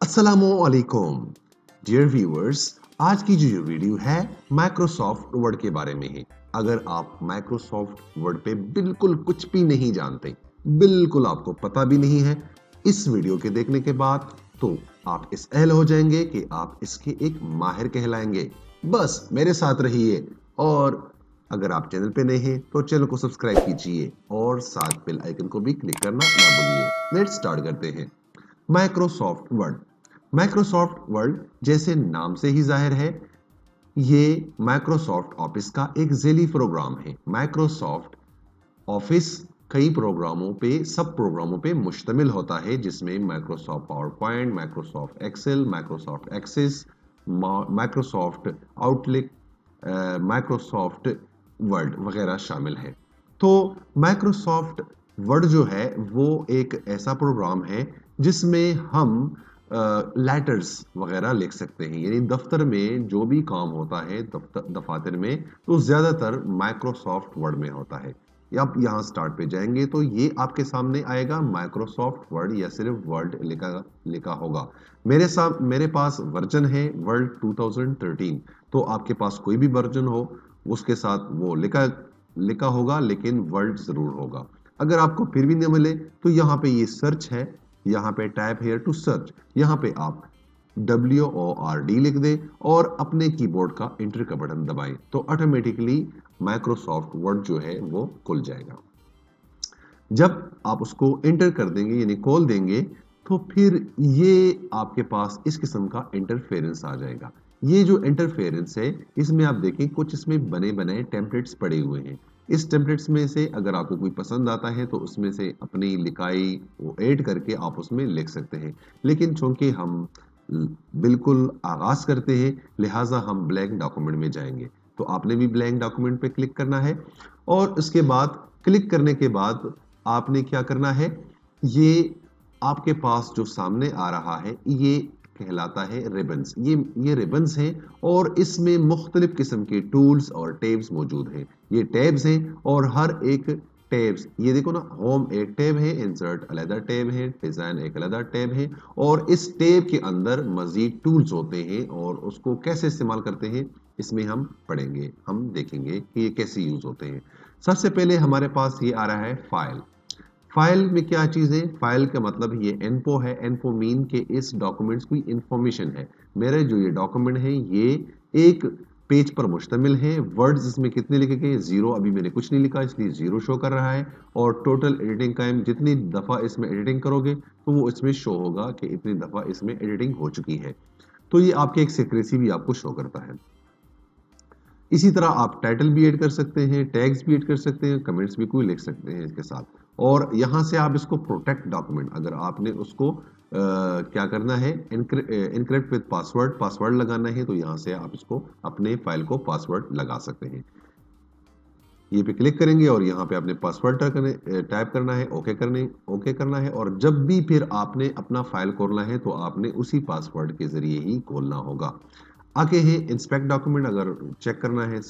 असलकुम dear viewers आज की जो वीडियो है माइक्रोसॉफ्ट वर्ड के बारे में है। अगर आप माइक्रोसॉफ्ट वर्ड पे बिल्कुल कुछ भी नहीं जानते, बिल्कुल आपको पता भी नहीं है, इस वीडियो के देखने के बाद तो आप इस अहल हो जाएँगे कि आप इसके एक माहिर कहलाएँगे। बस मेरे साथ रहिए और अगर आप चैनल पे नए हैं तो चैनल को सब्सक्राइब कीजिए और साथ बेल आइकन को भी क्लिक करना ना भूलिए। लेट्स स्टार्ट करते हैं। माइक्रोसॉफ्ट वर्ड माइक्रोसॉफ्ट वर्ड जैसे नाम से ही ज़ाहिर है, ये माइक्रोसॉफ्ट ऑफ़िस का एक जेली प्रोग्राम है। माइक्रोसॉफ्ट ऑफ़िस कई प्रोग्रामों पे, सब प्रोग्रामों पे मुश्तमिल होता है, जिसमें Microsoft PowerPoint Microsoft Excel Microsoft Access Microsoft Outlook Microsoft Word वगैरह शामिल है। तो माइक्रोसॉफ्ट वर्ड जो है, वो एक ऐसा प्रोग्राम है जिसमें हम लेटर्स वगैरह लिख सकते हैं। यानी दफ्तर में जो भी काम होता है दफ्तर दफातर में तो ज़्यादातर माइक्रोसॉफ्ट वर्ड में होता है। आप यहाँ स्टार्ट पे जाएँगे तो ये आपके सामने आएगा माइक्रोसॉफ्ट वर्ड या सिर्फ़ वर्ड लिखा लिखा होगा। मेरे साथ मेरे पास वर्जन है वर्ड 2013 तो आपके पास कोई भी वर्जन हो, उसके साथ वो लिखा लिखा होगा, लेकिन वर्ड ज़रूर होगा। अगर आपको फिर भी नहीं मिले तो यहाँ पे ये सर्च है। यहाँ पे टाइप हेयर टू सर्च यहाँ पे आप डब्ल्यू ओ आर डी लिख दें और अपने कीबोर्ड का इंटर का बटन दबाएँ तो ऑटोमेटिकली माइक्रोसॉफ्ट वर्ड जो है वो खुल जाएगा। जब आप उसको इंटर कर देंगे, यानी खोल देंगे तो फिर ये आपके पास इस किस्म का इंटरफेरेंस आ जाएगा। ये जो इंटरफेरेंस है, इसमें आप देखें, कुछ इसमें बने बनाए टेम्पलेट्स पड़े हुए हैं। इस टेम्पलेट्स में से अगर आपको कोई पसंद आता है तो उसमें से अपनी लिखाई वो ऐड करके आप उसमें लिख सकते हैं। लेकिन चूँकि हम बिल्कुल आगाज़ करते हैं, लिहाजा हम ब्लैंक डॉक्यूमेंट में जाएँगे। तो आपने भी ब्लैंक डॉक्यूमेंट पे क्लिक करना है और उसके बाद क्लिक करने के बाद आपने क्या करना है? ये आपके पास जो सामने आ रहा है, ये कहलाता है रिबन्स ये ये रिबन्स हैं और इसमें मुख्तलिफ़ किस्म के टूल्स और टेब्स मौजूद हैं। ये टैब्स हैं और हर एक टैब्स ये देखो ना होम एक टैब है इंसर्ट अलहदा टैब है डिज़ाइन एक अलहदा टैब है और इस टैब के अंदर मज़ीद टूल्स होते हैं और उसको कैसे इस्तेमाल करते हैं, इसमें हम पढ़ेंगे, हम देखेंगे कि ये कैसे यूज़ होते हैं। सबसे पहले हमारे पास ये आ रहा है फ़ाइल फ़ाइल में क्या चीज़ है? फ़ाइल का मतलब ये एनपो है। एनपो मीन के इस डॉक्यूमेंट्स की इंफॉर्मेशन है। मेरे जो ये डॉक्यूमेंट है, ये एक पेज पर मुश्तमिल है। वर्ड्स इसमें कितने लिखे गए ज़ीरो अभी मैंने कुछ नहीं लिखा, इसलिए ज़ीरो शो कर रहा है। और टोटल एडिटिंग टाइम जितनी दफ़ा इसमें एडिटिंग करोगे तो वो इसमें शो होगा कि इतनी दफ़ा इसमें एडिटिंग हो चुकी है। तो ये आपके एक सेक्रेसी भी आपको शो करता है। इसी तरह आप टाइटल भी ऐड कर सकते हैं टैग्स भी ऐड कर सकते हैं कमेंट्स भी कोई लिख सकते हैं इसके साथ। और यहाँ से आप इसको प्रोटेक्ट डॉक्यूमेंट अगर आपने उसको आ, क्या करना है इनक्रिप्ट विद पासवर्ड पासवर्ड लगाना है तो यहाँ से आप इसको अपने फ़ाइल को पासवर्ड लगा सकते हैं। ये पे क्लिक करेंगे और यहाँ पे आपने पासवर्ड टाइप करना है ओके करने ओके करना है और जब भी फिर आपने अपना फ़ाइल खोलना है तो आपने उसी पासवर्ड के ज़रिए ही खोलना होगा। आगे है इंस्पेक्ट डॉक्यूमेंट अगर चेक करना है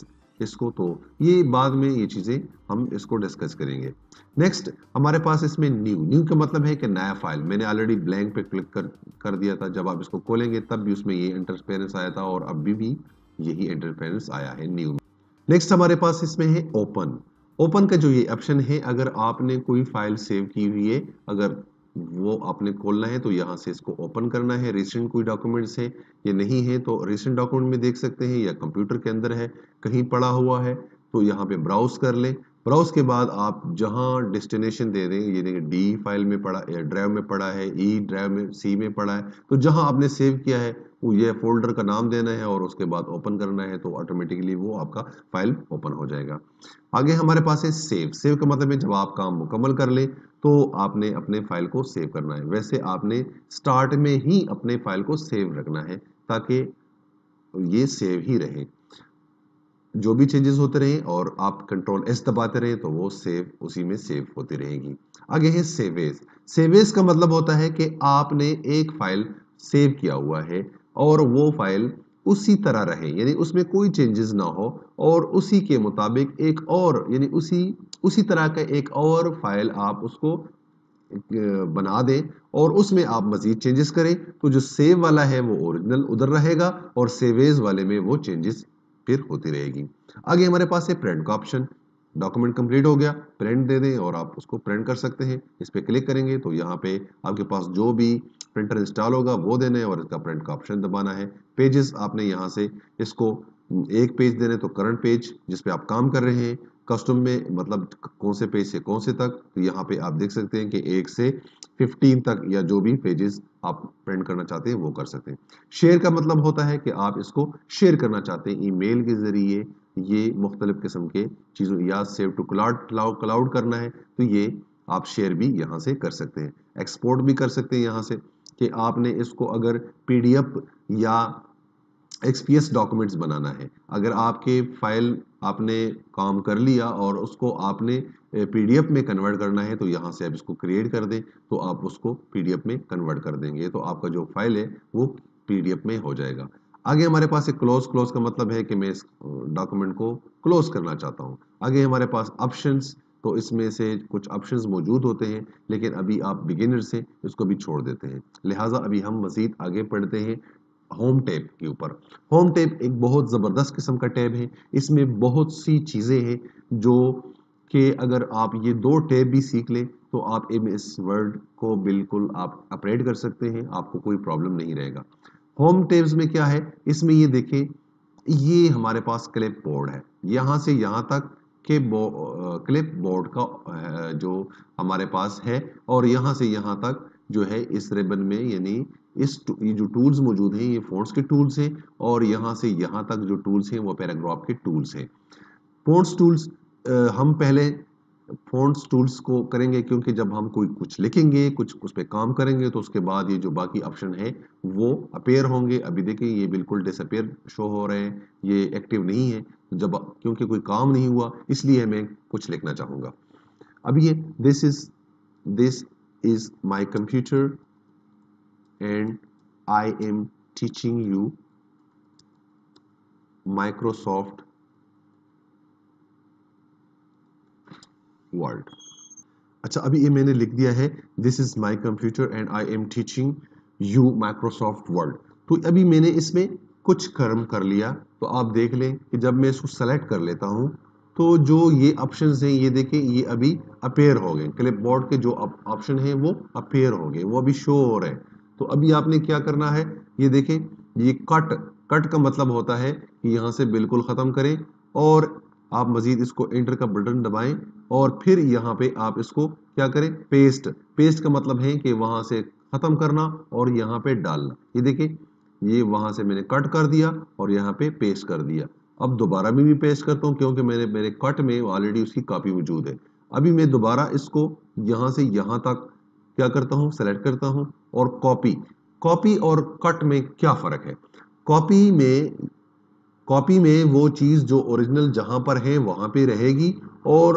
इसको तो ये बाद में ये चीज़ें हम इसको डिस्कस करेंगे। नेक्स्ट हमारे पास इसमें न्यू न्यू का मतलब है कि नया फ़ाइल मैंने ऑलरेडी ब्लैंक पे क्लिक कर कर दिया था। जब आप इसको खोलेंगे, तब भी उसमें ये इंटरफेरेंस आया था और अभी भी यही इंटरफेरेंस आया है न्यू नेक्स्ट हमारे पास इसमें है ओपन ओपन का जो ये ऑप्शन है, अगर आपने कोई फ़ाइल सेव की हुई है, अगर वो आपने खोलना है तो यहाँ से इसको ओपन करना है। रिसेंट कोई डॉक्यूमेंट्स है ये नहीं है तो रिसेंट डॉक्यूमेंट में देख सकते हैं या कंप्यूटर के अंदर है, कहीं पड़ा हुआ है तो यहाँ पे ब्राउज कर ले। ब्राउज के बाद आप जहाँ डेस्टिनेशन दे दें ये देखिए डी फ़ाइल में पड़ा या ड्राइव में पड़ा है ई e ड्राइव में सी में पड़ा है तो जहाँ आपने सेव किया है ये फोल्डर का नाम देना है और उसके बाद ओपन करना है तो ऑटोमेटिकली वो आपका फ़ाइल ओपन हो जाएगा। आगे हमारे पास है सेव सेव का मतलब है जब आप काम मुकम्मल कर ले तो आपने अपने फ़ाइल को सेव करना है। वैसे आपने स्टार्ट में ही अपने फ़ाइल को सेव रखना है, ताकि ये सेव ही रहे। जो भी चेंजेस होते रहे और आप कंट्रोल एस दबाते रहे तो वो सेव उसी में सेव होती रहेगी। आगे है सेवेज सेवेज का मतलब होता है कि आपने एक फ़ाइल सेव किया हुआ है और वो फ़ाइल उसी तरह रहे, यानी उसमें कोई चेंजेस ना हो, और उसी के मुताबिक एक और, यानी उसी उसी तरह का एक और फ़ाइल आप उसको बना दें और उसमें आप मजीद चेंजेस करें। तो जो सेव वाला है वो ओरिजिनल उधर रहेगा और सेवेज वाले में वो चेंजेस फिर होती रहेगी। आगे हमारे पास है प्रिंट का ऑप्शन डॉक्यूमेंट कंप्लीट हो गया प्रिंट दे दें और आप उसको प्रिंट कर सकते हैं। इस पर क्लिक करेंगे तो यहाँ पे आपके पास जो भी प्रिंटर इंस्टॉल होगा, वो देना है और इसका प्रिंट का ऑप्शन दबाना है। पेजेस आपने यहाँ से इसको एक पेज देने तो करंट पेज जिस पे आप काम कर रहे हैं कस्टम में मतलब कौन से पेज से कौन से तक तो यहाँ पे आप देख सकते हैं कि एक से 15 तक या जो भी पेजेस आप प्रिंट करना चाहते हैं, वो कर सकते हैं। शेयर का मतलब होता है कि आप इसको शेयर करना चाहते हैं ईमेल के ज़रिए, ये मुख्तलिफ़ किस्म के चीज़ों, या सेव टू क्लाउड क्लाउड करना है तो ये आप शेयर भी यहाँ से कर सकते हैं। एक्सपोर्ट भी कर सकते हैं यहाँ से। कि आपने इसको अगर पीडीएफ या एक्सपीएस डॉक्यूमेंट्स बनाना है। अगर आपके फ़ाइल आपने काम कर लिया और उसको आपने पीडीएफ में कन्वर्ट करना है तो यहाँ से आप इसको क्रिएट कर दें तो आप उसको पीडीएफ में कन्वर्ट कर देंगे। तो आपका जो फ़ाइल है, वो पीडीएफ में हो जाएगा। आगे हमारे पास एक क्लोज क्लोज का मतलब है कि मैं इस डॉक्यूमेंट को क्लोज करना चाहता हूँ। आगे हमारे पास ऑप्शंस तो इसमें से कुछ ऑप्शंस मौजूद होते हैं, लेकिन अभी आप बिगिनर से इसको भी छोड़ देते हैं। लिहाजा अभी हम मजीद आगे पढ़ते हैं होम टैब के ऊपर। होम टैब एक बहुत ज़बरदस्त किस्म का टैब है। इसमें बहुत सी चीज़ें हैं जो कि अगर आप ये दो टैब भी सीख लें तो आप एम एस वर्ड को बिल्कुल आप अपरेट कर सकते हैं, आपको कोई प्रॉब्लम नहीं रहेगा। होम टैब्स में क्या है? इसमें ये देखें, ये हमारे पास क्लिप बोर्ड है। यहाँ से यहाँ तक के क्लिप बोर्ड का जो हमारे पास है और यहाँ से यहाँ तक जो है इस रिबन में, यानी इस ये जो टूल्स मौजूद हैं, ये फोन्स के टूल्स हैं और यहाँ से यहाँ तक जो टूल्स हैं वो पैराग्राफ के टूल्स हैं। फोन्स टूल्स हम पहले फोन्स टूल्स को करेंगे क्योंकि जब हम कोई कुछ लिखेंगे, कुछ उस पर काम करेंगे तो उसके बाद ये जो बाकी ऑप्शन है वो अपेयर होंगे। अभी देखें, ये बिल्कुल डिसअपेयर शो हो रहे हैं, ये एक्टिव नहीं है। जब, क्योंकि कोई काम नहीं हुआ, इसलिए मैं कुछ लिखना चाहूँगा अभी ये this is this is my computer and I am teaching you Microsoft Word. अच्छा अभी ये मैंने लिख दिया है this is my computer and I am teaching you Microsoft Word तो अभी मैंने इसमें कुछ कर्म कर लिया तो आप देख लें कि जब मैं इसको सेलेक्ट कर लेता हूँ तो जो ये ऑप्शन हैं, ये देखें ये अभी अपेयर हो गए। क्लिप बोर्ड के जो ऑप्शन हैं, वो अपेयर हो गए, वो अभी शो हो रहे हैं। तो अभी आपने क्या करना है, ये देखें, ये कट कट का मतलब होता है कि यहाँ से बिल्कुल ख़त्म करें और आप मजीद इसको एंटर का बटन दबाएँ और फिर यहाँ पे आप इसको क्या करें पेस्ट पेस्ट का मतलब है कि वहाँ से ख़त्म करना और यहाँ पे डालना। ये देखें ये वहाँ से मैंने कट कर दिया और यहाँ पे पेस्ट कर दिया। अब दोबारा भी, भी पेस्ट करता हूँ क्योंकि मैंने मेरे कट में ऑलरेडी उसकी कॉपी मौजूद है। अभी मैं दोबारा इसको यहाँ से यहाँ तक क्या करता हूँ सेलेक्ट करता हूँ और कॉपी कॉपी और कट में क्या फ़र्क है? कॉपी में कॉपी में वो चीज़ जो ओरिजिनल जहाँ पर है वहाँ पे रहेगी और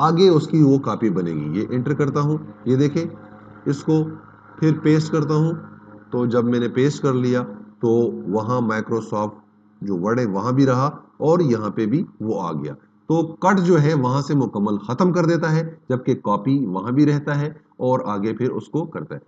आगे उसकी वो कॉपी बनेगी। ये इंटर करता हूँ। ये देखें इसको फिर पेस्ट करता हूँ। तो जब मैंने पेस्ट कर लिया तो वहाँ माइक्रोसॉफ्ट जो वर्ड है, वहाँ भी रहा और यहाँ पे भी वो आ गया। तो कट जो है, वहाँ से मुकम्मल खत्म कर देता है, जबकि कॉपी वहाँ भी रहता है और आगे फिर उसको करता है।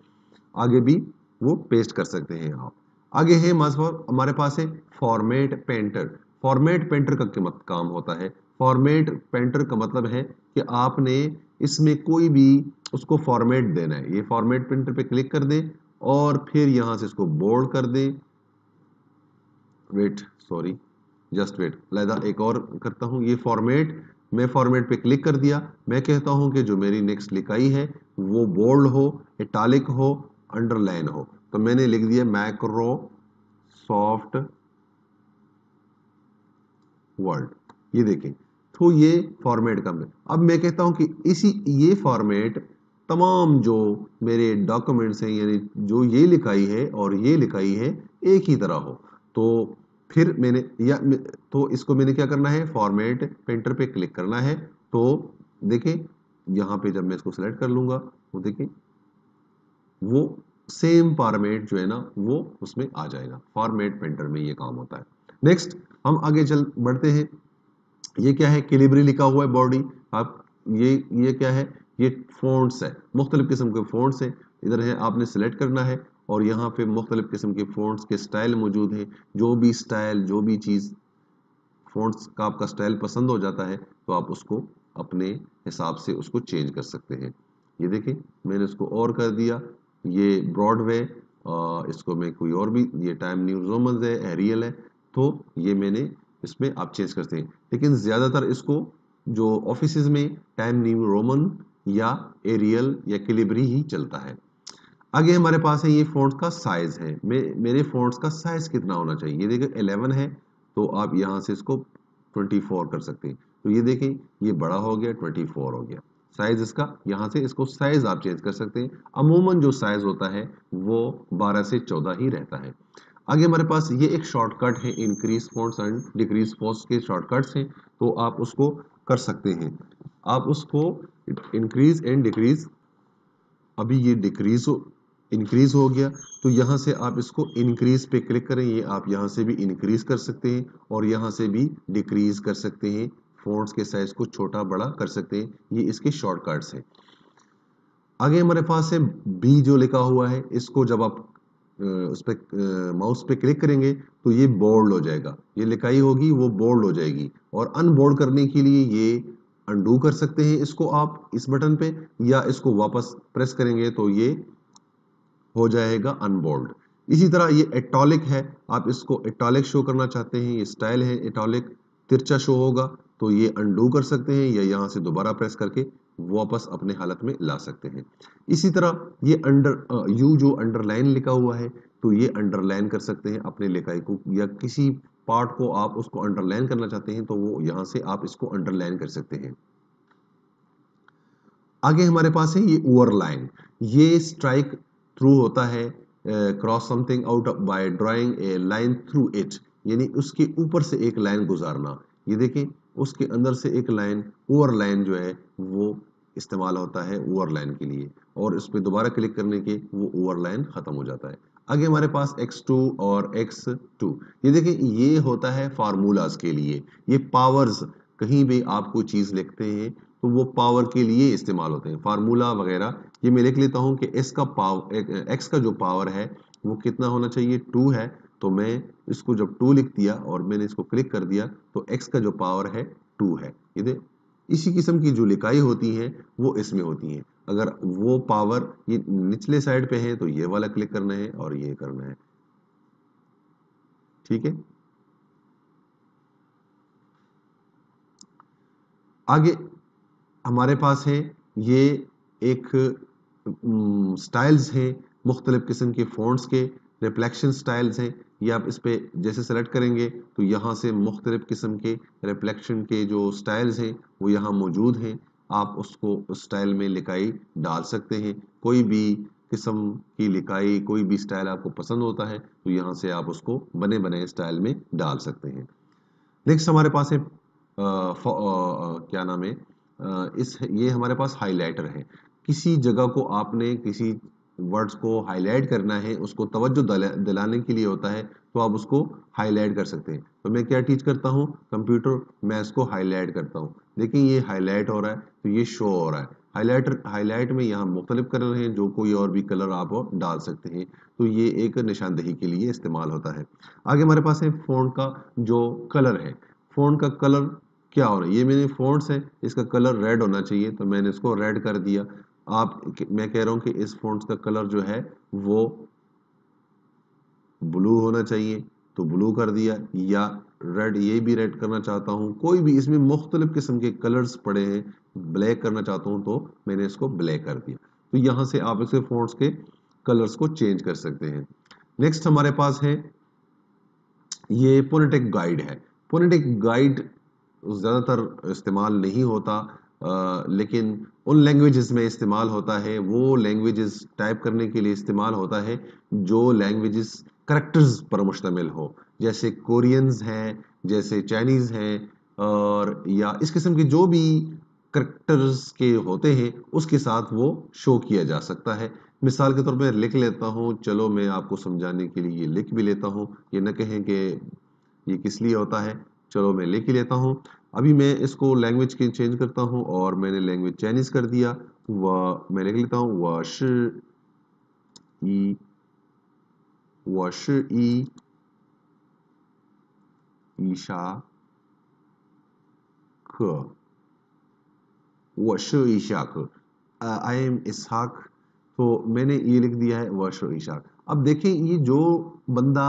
आगे भी वो पेस्ट कर सकते हैं आप। आगे है हमारे पास है फॉर्मेट पेंटर। फॉर्मेट पेंटर का काम होता है। फॉर्मेट पेंटर का मतलब है कि आपने इसमें कोई भी उसको फॉर्मेट देना है। ये फॉर्मेट पेंटर पे क्लिक कर दें और फिर यहाँ से इसको बोल्ड कर दें। वेट सॉरी जस्ट वेट लहदा एक और करता हूँ। ये फॉर्मेट मैं फॉर्मेट पे क्लिक कर दिया। मैं कहता हूँ कि जो मेरी नेक्स्ट लिखाई है, वो बोल्ड हो इटालिक हो अंडरलाइन हो। तो मैंने लिख दिया मैक्रो सॉफ्ट वर्ड ये देखें। तो ये फॉर्मेट का मैं अब मैं कहता हूँ कि इसी, ये फॉर्मेट तमाम जो मेरे डॉक्यूमेंट्स हैं, यानी जो ये लिखाई है और ये लिखाई है, एक ही तरह हो। तो फिर मैंने, या तो इसको मैंने क्या करना है? फॉर्मेट पेंटर पे क्लिक करना है। तो देखें, यहाँ पे जब मैं इसको सिलेक्ट कर लूँगा वो देखें, वो सेम फॉर्मेट जो है ना, वो उसमें आ जाएगा। फॉर्मेट पेंटर में ये काम होता है। नेक्स्ट हम आगे चल, बढ़ते हैं। ये क्या है? कैलिबरी लिखा हुआ है बॉडी आप ये ये क्या है? ये फ़ॉन्ट्स है। मुख्तलिफ़ किस्म के फ़ॉन्ट्स हैं। इधर है, आपने सेलेक्ट करना है और यहाँ पे मुख्तलिफ़ किस्म के फ़ॉन्ट्स के स्टाइल मौजूद हैं। जो भी स्टाइल जो भी चीज़ फ़ॉन्ट्स का आपका स्टाइल पसंद हो जाता है तो आप उसको अपने हिसाब से उसको चेंज कर सकते हैं। ये देखें, मैंने उसको और कर दिया। ये ब्रॉडवे इसको मैं कोई और भी, ये टाइम न्यूज़ रोमन है एरियल है। तो ये मैंने इसमें आप चेंज करते हैं। लेकिन ज़्यादातर इसको जो ऑफ़िस में टाइम न्यू रोमन या एरियल या क्लिबरी ही चलता है। आगे हमारे पास है ये फोन्स का साइज़ है। मे, मेरे फोन्स का साइज़ कितना होना चाहिए? ये देखिए 11 है तो आप यहाँ से इसको 24 कर सकते हैं। तो ये देखें ये बड़ा हो गया 24 हो गया। साइज़ इसका यहाँ से इसको साइज़ आप चेंज कर सकते हैं। अमूमन जो साइज़ होता है वो 12 से 14 ही रहता है। आगे हमारे पास ये एक शॉर्टकट है increase force and decrease force के शॉर्टकट्स हैं तो आप उसको कर सकते हैं। आप उसको इंक्रीज एंड डिक्रीज अभी ये डिक्रीज हो इंक्रीज हो गया तो यहाँ से आप इसको इंक्रीज पे क्लिक करें, ये आप यहाँ से भी इंक्रीज कर सकते हैं और यहाँ से भी डिक्रीज कर सकते हैं फोन्ट्स के साइज़ को छोटा बड़ा कर सकते हैं, ये इसके शॉर्टकट्स हैं। आगे हमारे पास है बी जो लिखा हुआ है, इसको जब आप उस पर माउस पे क्लिक करेंगे तो ये बोल्ड हो जाएगा। ये लिखाई होगी, वो बोल्ड हो जाएगी। और अनबोल्ड करने के लिए ये अनडू कर सकते हैं इसको आप इस बटन पे या इसको वापस प्रेस करेंगे तो ये हो जाएगा अनबोल्ड इसी तरह ये एटॉलिक है, आप इसको एटॉलिक शो करना चाहते हैं, ये स्टाइल है एटॉलिक तिरछा शो होगा तो ये अनडू कर सकते हैं या यहाँ से दोबारा प्रेस करके वापस अपने हालत में ला सकते हैं। इसी तरह ये अंडर यू जो अंडरलाइन लिखा हुआ है तो ये अंडरलाइन कर सकते हैं अपने लिखाई को या किसी पार्ट को आप उसको अंडरलाइन करना चाहते हैं तो वो यहाँ से आप इसको अंडरलाइन कर सकते हैं। आगे हमारे पास है ये ओवर लाइन ये स्ट्राइक थ्रू होता है cross something out by drawing a line through it यानी उसके ऊपर से एक लाइन गुजारना। ये देखें, उसके अंदर से एक लाइन ओवर लाइन जो है, वो इस्तेमाल होता है ओवर लाइन के लिए। और इस पर दोबारा क्लिक करने के, वो ओवर लाइन ख़त्म हो जाता है। आगे हमारे पास x2 और x2 ये देखिए, ये होता है फार्मूलाज के लिए। ये पावर्स कहीं भी आप कोई चीज़ लिखते हैं तो वो पावर के लिए इस्तेमाल होते हैं। फार्मूला वगैरह, ये मैं लिख लेता हूँ कि s का पावर x का जो पावर है, वो कितना होना चाहिए? टू है। तो मैं इसको जब टू लिख दिया और मैंने इसको क्लिक कर दिया तो एक्स का जो पावर है टू है। ये इसी किस्म की जो लिखाई होती है, वो इसमें होती है। अगर वो पावर ये निचले साइड पे है तो ये वाला क्लिक करना है और ये करना है। ठीक है? आगे हमारे पास है, ये एक स्टाइल्स हैं, मुख्तलिफ़ किस्म के फ़ॉन्ट्स के रिफ्लेक्शन स्टाइल्स हैं। ये आप इस पर जैसे सेलेक्ट करेंगे तो यहाँ से मुख्तलिफ़ किस्म के रिफ्लेक्शन के जो स्टाइल्स हैं, वो यहाँ मौजूद हैं। आप उसको उस स्टाइल में लिखाई डाल सकते हैं। कोई भी किस्म की लिखाई कोई भी स्टाइल आपको पसंद होता है तो यहाँ से आप उसको बने बने स्टाइल में डाल सकते हैं। नेक्स्ट हमारे पास है आ, आ, क्या नाम है? इस ये हमारे पास हाईलाइटर है। किसी जगह को आपने किसी वर्ड्स को हाईलाइट करना है, उसको तवज्जो दिलाने के लिए होता है तो आप उसको हाईलाइट कर सकते हैं। तो मैं क्या टीच करता हूँ? कंप्यूटर मैं इसको हाईलाइट करता हूँ। देखिए, ये हाईलाइट हो रहा है तो ये शो हो रहा है। हाईलाइटर हाईलाइट में यहाँ मुख्तलिफ़ कलर हैं, जो कोई और भी कलर आप डाल सकते हैं। तो ये एक निशानदही के लिए इस्तेमाल होता है। आगे हमारे पास है फ़ोन का जो कलर है। फ़ोन का कलर क्या हो रहा है? ये मेरे फोन्स है, इसका कलर रेड होना चाहिए तो मैंने इसको रेड कर दिया। आप मैं कह रहा हूँ कि इस फोन्स का कलर जो है वो ब्लू होना चाहिए तो ब्लू कर दिया या रेड ये भी रेड करना चाहता हूँ। कोई भी इसमें मुख्तलिफ़ किस्म के कलर्स पड़े हैं ब्लैक करना चाहता हूँ तो मैंने इसको ब्लैक कर दिया। तो यहाँ से आप इसे फोन्स के कलर्स को चेंज कर सकते हैं। नेक्स्ट हमारे पास है ये पोनेटिक गाइड है। पोनेटिक गाइड ज़्यादातर इस्तेमाल नहीं होता आ, लेकिन उन लैंग्वेजेस में इस्तेमाल होता है, वो लैंग्वेजेस टाइप करने के लिए इस्तेमाल होता है, जो लैंग्वेजेस करेक्टर्स पर मुश्तमिल हो। जैसे कोरियंस हैं, जैसे चाइनीज़ हैं, और या इस किस्म के जो भी करेक्टर्स के होते हैं, उसके साथ वो शो किया जा सकता है। मिसाल के तौर पर लिख लेता हूँ, चलो मैं आपको समझाने के लिए लिख भी लेता हूँ। ये न कहें कि ये किस लिए होता है, चलो मैं लिख ही लेता हूँ। अभी मैं इसको लैंग्वेज के चेंज करता हूँ और मैंने लैंग्वेज चाइनीज़ कर दिया। व मैं लिख लेता हूँ व श, ई व श, ई, ईशा, ख व श, ईशा, ख। आई एम इसहाक तो मैंने ये लिख दिया है व श, ईशा। अब देखें, ये जो बंदा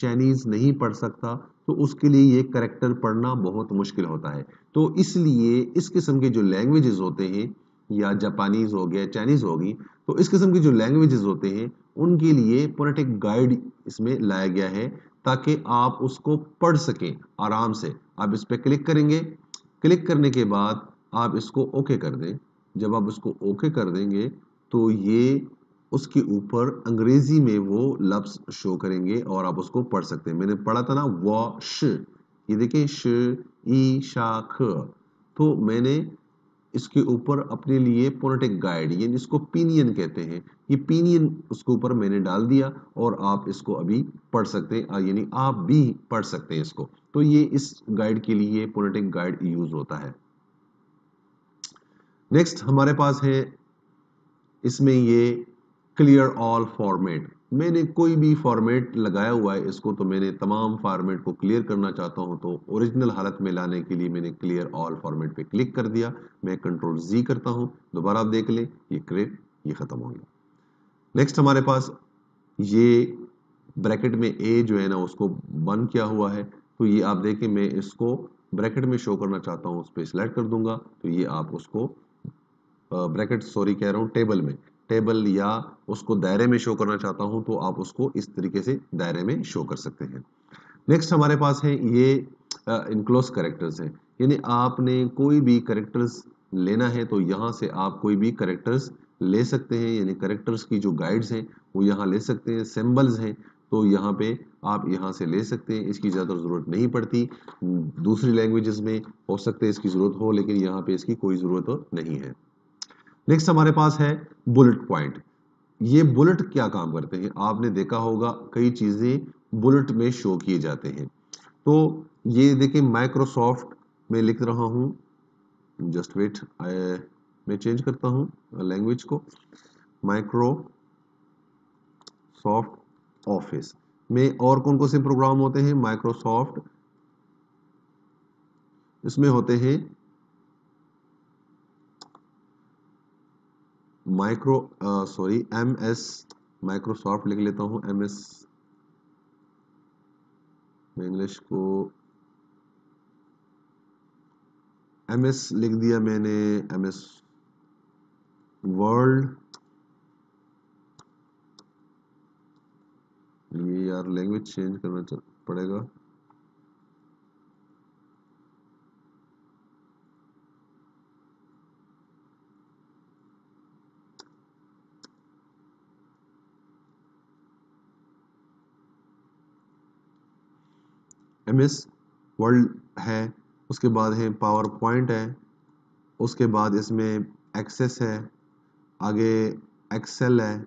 चाइनीज़ नहीं पढ़ सकता तो उसके लिए ये करेक्टर पढ़ना बहुत मुश्किल होता है। तो इसलिए इस किस्म के जो लैंग्वेजेस होते हैं, या जापानीज हो गया चाइनीज़ होगी तो इस किस्म के जो लैंग्वेजेस होते हैं, उनके लिए फोनेटिक गाइड इसमें लाया गया है, ताकि आप उसको पढ़ सकें आराम से। आप इस पर क्लिक करेंगे। क्लिक करने के बाद आप इसको ओके कर दें। जब आप इसको ओके कर देंगे तो ये उसके ऊपर अंग्रेज़ी में वो लफ्स शो करेंगे और आप उसको पढ़ सकते हैं। मैंने पढ़ा था ना व श ये देखिए, श, ई, शा, ख। तो मैंने इसके ऊपर अपने लिए पोनेटिक गाइड यानी इसको पीनियन कहते हैं। ये पीनियन उसके ऊपर मैंने डाल दिया और आप इसको अभी पढ़ सकते हैं। यानी आप भी पढ़ सकते हैं इसको। तो ये इस गाइड के लिए पोनेटिक गाइड यूज़ होता है। नेक्स्ट हमारे पास है, इसमें ये क्लियर ऑल फॉर्मेट मैंने कोई भी फॉर्मेट लगाया हुआ है, इसको तो मैंने तमाम फॉर्मेट को क्लियर करना चाहता हूँ तो ओरिजिनल हालत में लाने के लिए मैंने क्लियर ऑल फॉर्मेट पे क्लिक कर दिया। मैं कंट्रोल जी करता हूँ, दोबारा आप देख लें, ये क्रिएट ये खत्म हो गया। नेक्स्ट हमारे पास ये ब्रैकेट में ए जो है ना, उसको बंद किया हुआ है। तो ये आप देखें, मैं इसको ब्रैकेट में शो करना चाहता हूँ, उस पर सिलेक्ट कर दूँगा। तो ये आप उसको ब्रैकेट सॉरी कह रहा हूँ टेबल में। टेबल या उसको दायरे में शो करना चाहता हूँ तो आप उसको इस तरीके से दायरे में शो कर सकते हैं। नेक्स्ट हमारे पास है ये इनक्लोज करेक्टर्स हैं। यानी आपने कोई भी करेक्टर्स लेना है तो यहाँ से आप कोई भी करेक्टर्स ले सकते हैं। यानी करेक्टर्स की जो गाइड्स हैं, वो यहाँ ले सकते हैं। सिंबल्स हैं तो यहाँ पे आप यहाँ से ले सकते हैं। इसकी ज़्यादा ज़रूरत नहीं पड़ती। दूसरी लैंग्वेजेस में हो सकते हैं, इसकी ज़रूरत हो, लेकिन यहाँ पे इसकी कोई ज़रूरत नहीं है। नेक्स्ट हमारे पास है बुलेट पॉइंट ये बुलेट क्या काम करते हैं? आपने देखा होगा, कई चीज़ें बुलेट में शो किए जाते हैं। तो ये देखिए माइक्रोसॉफ्ट में लिख रहा हूँ। जस्ट वेट मैं चेंज करता हूँ लैंग्वेज को। माइक्रो सॉफ्ट ऑफ़िस में और कौन कौन से प्रोग्राम होते हैं? माइक्रोसॉफ्ट इसमें होते हैं micro sorry M S, Microsoft लिख लेता हूँ, एम एस इंग्लिश को, एम एस लिख दिया मैंने, एम एस वर्ल्ड, ये यार लैंग्वेज चेंज करना पड़ेगा। एम एस वर्ल्ड है, उसके बाद है पावर पॉइंट है, उसके बाद इसमें एक्सेस है, आगे एक्सेल है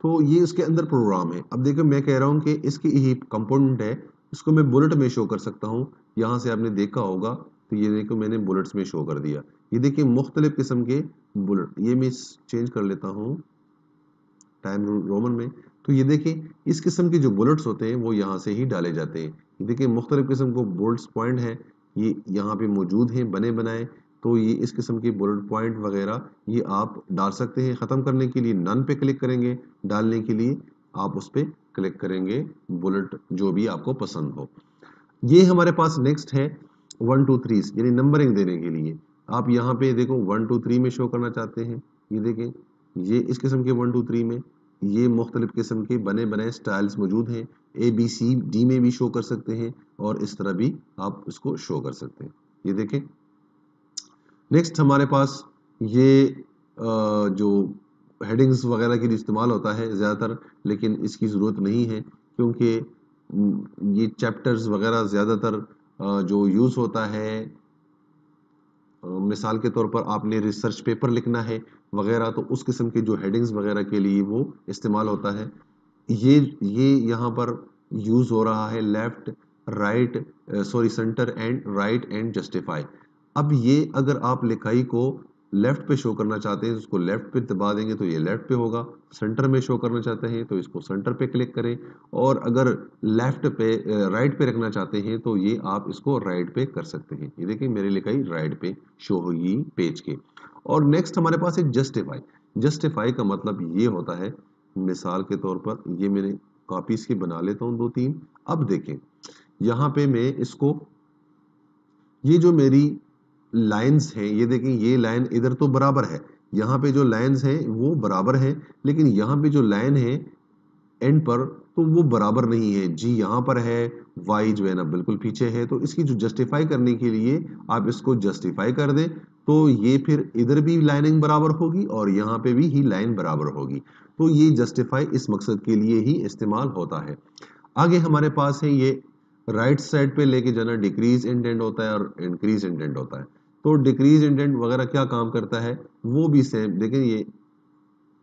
तो ये उसके अंदर प्रोग्राम है। अब देखो, मैं कह रहा हूँ कि इसकी ही कंपोनेंट है, इसको मैं बुलेट में शो कर सकता हूँ। यहाँ से आपने देखा होगा तो ये देखो, मैंने बुलेट्स में शो कर दिया। ये देखिए, मुख्तलिफ़ किस्म के बुलेट ये मैं चेंज कर लेता हूँ टाइम रोमन में। तो ये देखिए, इस किस्म के जो बुलेट्स होते हैं, वो यहाँ से ही डाले जाते हैं। देखिए, मुख्तलिफ़ किस्म को बोल्ट पॉइंट है, ये यहाँ पे मौजूद हैं, बने बनाए। तो ये इस किस्म की बुलेट पॉइंट वगैरह, ये आप डाल सकते हैं। ख़त्म करने के लिए नन पे क्लिक करेंगे। डालने के लिए आप उस पर क्लिक करेंगे बुलेट जो भी आपको पसंद हो। ये हमारे पास नेक्स्ट है वन टू थ्री यानी नंबरिंग देने के लिए। आप यहाँ पे देखो वन टू थ्री में शो करना चाहते हैं। ये देखें ये इस किस्म के वन टू थ्री में ये मुख्तलिफ़ किस्म के बने बने स्टाइल्स मौजूद हैं। ए बी सी डी में भी शो कर सकते हैं और इस तरह भी आप इसको शो कर सकते हैं। ये देखें। नेक्स्ट हमारे पास ये जो हेडिंग्स वगैरह के लिए इस्तेमाल होता है ज़्यादातर, लेकिन इसकी ज़रूरत नहीं है, क्योंकि ये चैप्टर्स वगैरह ज़्यादातर जो यूज़ होता है मिसाल के तौर पर आपने रिसर्च पेपर लिखना है वगैरह तो उस किस्म के जो हेडिंग्स वगैरह के लिए वो इस्तेमाल होता है। ये ये यहाँ पर यूज़ हो रहा है left right sorry centre and right and justify अब ये अगर आप लिखाई को लेफ़्ट पे शो करना चाहते हैं, उसको लेफ़्ट पे दबा देंगे तो ये लेफ़्ट पे होगा। सेंटर में शो करना चाहते हैं तो इसको सेंटर पे क्लिक करें और अगर लेफ़्ट पे राइट पे रखना चाहते हैं तो ये आप इसको राइट पे कर सकते हैं। ये देखिए मेरी लिखाई राइट पे शो होगी पेज के। और नेक्स्ट हमारे पास है जस्टिफाई जस्टिफाई का मतलब ये होता है, मिसाल के तौर पर ये मैंने कॉपीज की बना लेता हूँ दो तीन। अब देखें, यहाँ पे मैं इसको, ये जो मेरी लाइंस हैं, ये देखें, ये लाइन इधर तो बराबर है, यहाँ पे जो लाइंस हैं, वो बराबर है, लेकिन यहाँ पे जो लाइन है एंड पर तो वो बराबर नहीं है, जी यहाँ पर है, वाई जो है ना, बिल्कुल पीछे है तो इसकी जो जस्टिफाई करने के लिए आप इसको जस्टिफाई कर दें तो ये फिर इधर भी लाइनिंग बराबर होगी और यहाँ पे भी ही लाइन बराबर होगी तो ये जस्टिफाई इस मकसद के लिए ही इस्तेमाल होता है। आगे हमारे पास है ये राइट साइड पे लेके जाना डिक्रीज इंडेंट होता है और इंक्रीज इंडेंट होता है। तो डिक्रीज इंडेंट वगैरह क्या काम करता है, वो भी सेम देखें, ये